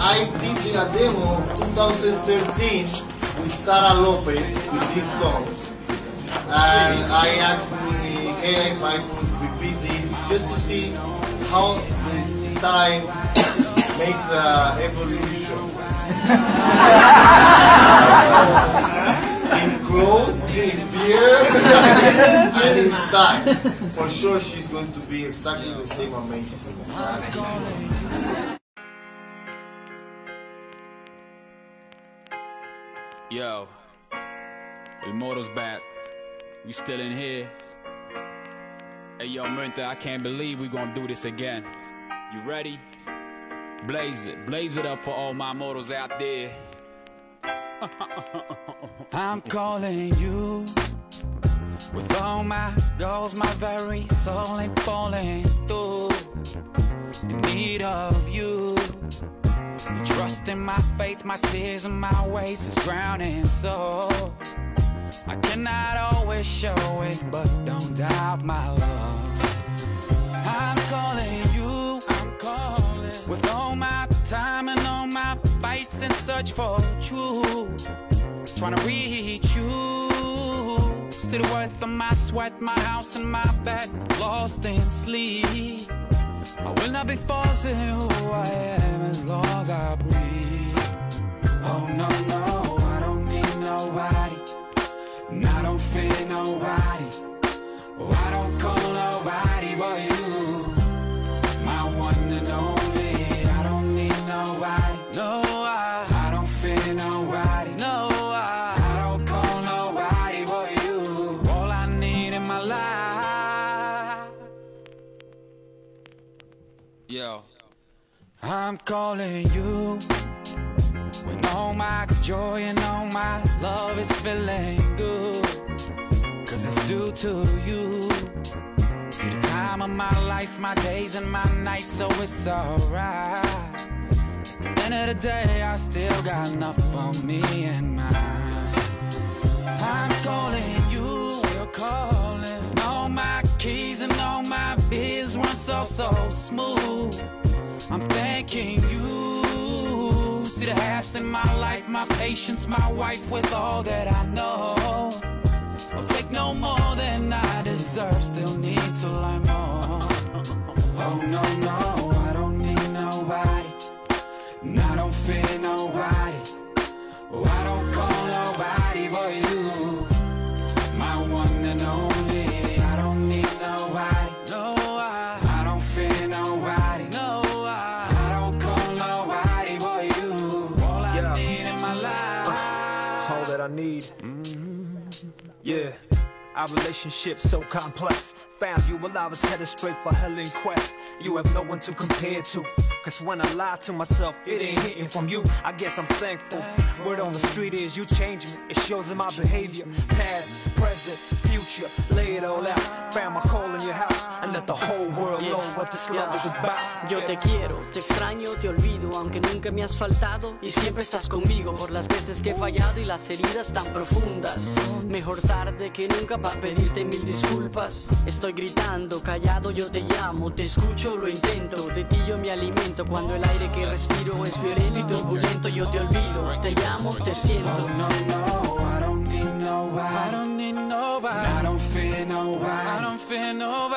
I did a demo 2013 with Sarah Lopez with this song. And I asked me hey, if I could repeat this just to see how the time makes a evolution. in clothes, in beer, and in style. For sure, she's going to be exactly the same amazing. Yo, El Moro's back. We still in here. Hey yo, Merinta, I can't believe we gonna do this again. You ready? Blaze it, blaze it up for all my mortals out there. I'm calling you with all my goals, my very soul ain't falling through. In need of you. The trust in my faith, my tears and my ways is drowning. So I cannot always show it, but don't doubt my love. I'm calling you, I'm calling with all my time and all my fights in search for truth. Trying to reach you. See the worth of my sweat, my house and my bed, lost in sleep. I will not be forcing who I am as long as I breathe. I'm calling you when all my joy and all my love is feeling good. Cause it's due to you. See the time of my life, my days and my nights, so it's alright. At the end of the day, I still got enough for me and mine. I'm calling you, still calling. All my keys and all my biz run so, so smooth. I'm thanking you. See the halves in my life, my patience, my wife with all that I know. I'll take no more than I deserve, still need to learn more. Oh no, no, I don't need nobody. And I don't fear all that I need. Mm-hmm. Yeah, our relationship so complex. Found you while I was headed straight for hell in quest. You have no one to compare to. Cause when I lie to myself, it ain't hitting from you. I guess I'm thankful. Word on the street is you change me. It shows in my behavior. Past, present, future. Lay it all out. What this love is about. Yo te quiero, te extraño, te olvido, aunque nunca me has faltado y siempre estás conmigo por las veces que he fallado y las heridas tan profundas. Mejor tarde que nunca para pedirte mil disculpas. Estoy gritando, callado, yo te llamo, te escucho, lo intento, de ti yo me alimento cuando el aire que respiro es violento y turbulento, yo te olvido, te llamo, te siento. Oh no, no, I don't need nobody. I don't need nobody. I don't fear nobody. I don't fear nobody.